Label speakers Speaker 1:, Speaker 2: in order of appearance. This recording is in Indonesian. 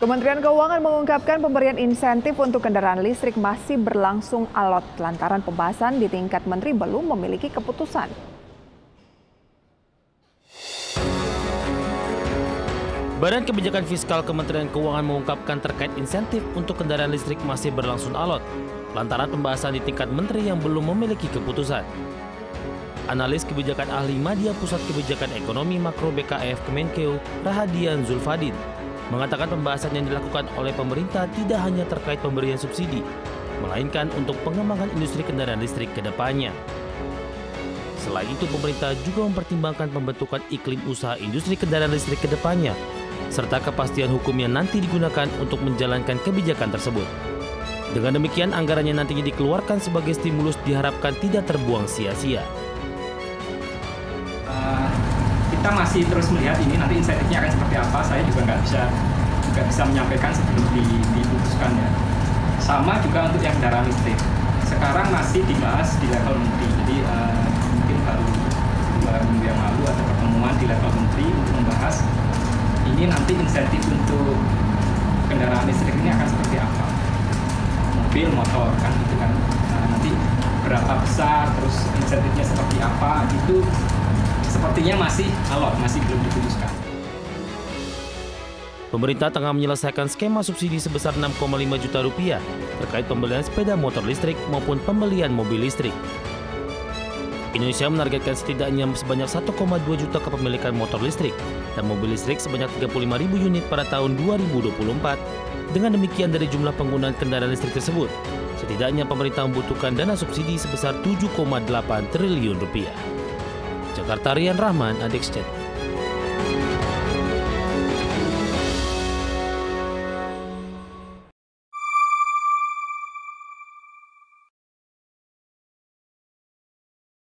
Speaker 1: Kementerian Keuangan mengungkapkan pemberian insentif untuk kendaraan listrik masih berlangsung alot lantaran pembahasan di tingkat menteri belum memiliki keputusan.
Speaker 2: Badan Kebijakan Fiskal Kementerian Keuangan mengungkapkan terkait insentif untuk kendaraan listrik masih berlangsung alot lantaran pembahasan di tingkat menteri yang belum memiliki keputusan. Analis kebijakan ahli Media Pusat Kebijakan Ekonomi Makro BKF Kemenkeu, Rahadian Zulfadin, mengatakan pembahasan yang dilakukan oleh pemerintah tidak hanya terkait pemberian subsidi, melainkan untuk pengembangan industri kendaraan listrik ke depannya. Selain itu, pemerintah juga mempertimbangkan pembentukan iklim usaha industri kendaraan listrik ke depannya, serta kepastian hukum yang nanti digunakan untuk menjalankan kebijakan tersebut. Dengan demikian, anggarannya nantinya dikeluarkan sebagai stimulus diharapkan tidak terbuang sia-sia.
Speaker 3: Uh, kita masih terus melihat ini nanti insentifnya akan seperti apa. Saya juga nggak bisa nggak bisa menyampaikan sebelum diputuskan ya. Sama juga untuk yang kendaraan listrik. Sekarang masih dibahas di level menteri. Jadi uh, mungkin baru dua minggu yang lalu ada pertemuan di level menteri untuk membahas ini nanti insentif untuk kendaraan listrik ini akan seperti apa mobil motor kan gitu kan nah, nanti berapa besar terus insentifnya seperti apa itu sepertinya masih alot masih belum diputuskan
Speaker 2: Pemerintah tengah menyelesaikan skema subsidi sebesar 6,5 juta rupiah terkait pembelian sepeda motor listrik maupun pembelian mobil listrik. Indonesia menargetkan setidaknya sebanyak 1,2 juta kepemilikan motor listrik dan mobil listrik sebanyak 35 ribu unit pada tahun 2024. Dengan demikian dari jumlah penggunaan kendaraan listrik tersebut, setidaknya pemerintah membutuhkan dana subsidi sebesar 7,8 triliun rupiah. Jakarta Rian Rahman, Adex Chat.